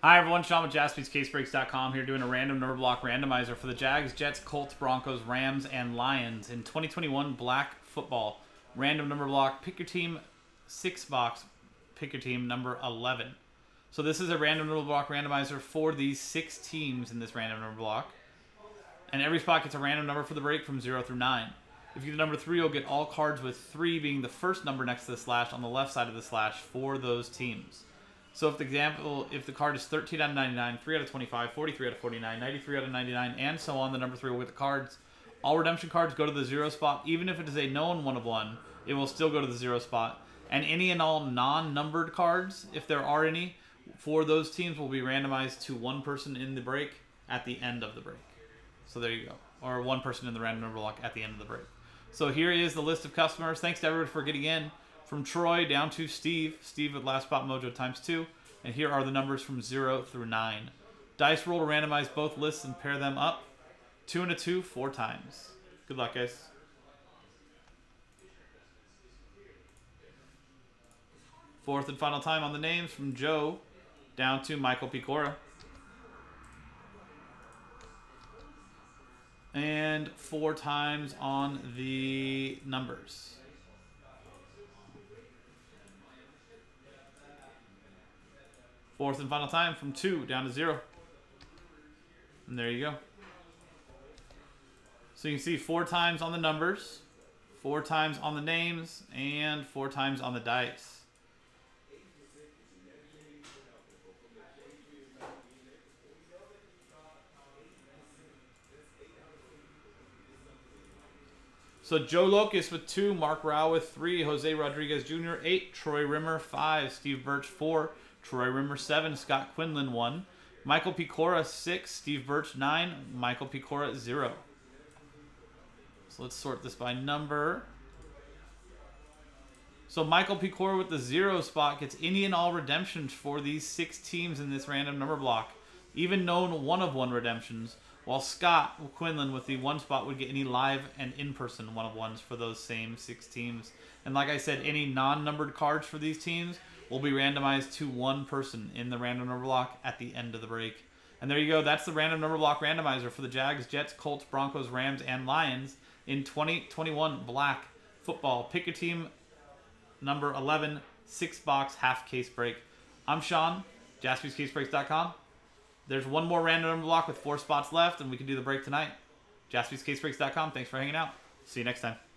Hi everyone, Sean with JaspysCaseBreaks.com here doing a random number block randomizer for the Jags, Jets, Colts, Broncos, Rams, and Lions in 2021 Black Football. Random number block, pick your team, six box, pick your team number 11. So this is a random number block randomizer for these six teams in this random number block. And every spot gets a random number for the break from 0 through 9. If you get number 3, you'll get all cards with 3 being the first number next to the slash on the left side of the slash for those teams. So if the example, if the card is 13 out of 99, 3 out of 25, 43 out of 49, 93 out of 99, and so on, the number 3 will get the cards. All redemption cards go to the 0 spot. Even if it is a known 1 of 1, it will still go to the 0 spot. And any and all non-numbered cards, if there are any, for those teams will be randomized to one person in the break at the end of the break. So there you go. Or one person in the random number block at the end of the break. So here is the list of customers. Thanks to everyone for getting in. From Troy down to Steve. Steve at Last Spot Mojo times two. And here are the numbers from zero through nine. Dice roll to randomize both lists and pair them up. Two and a two, four times. Good luck, guys. Fourth and final time on the names from Joe down to Michael Picora. And four times on the numbers. Fourth and final time from two down to zero. And there you go. So you can see four times on the numbers, four times on the names, and four times on the dice. So Joe Locust with two, Mark Rao with three, Jose Rodriguez Jr. eight, Troy Rimmer five, Steve Birch four, Troy Rimmer seven, Scott Quinlan one, Michael Picora six, Steve Birch nine, Michael Picora zero. So let's sort this by number. So Michael Picora with the zero spot gets any and all redemptions for these six teams in this random number block, even known one of one redemptions while Scott Quinlan with the one spot would get any live and in-person one-of-ones for those same six teams. And like I said, any non-numbered cards for these teams will be randomized to one person in the random number block at the end of the break. And there you go. That's the random number block randomizer for the Jags, Jets, Colts, Broncos, Rams, and Lions in 2021 Black Football. Pick your team number 11, six box half case break. I'm Sean, jaspyscasebreaks.com. There's one more random number block with four spots left, and we can do the break tonight. JaspysCaseBreaks.com. Thanks for hanging out. See you next time.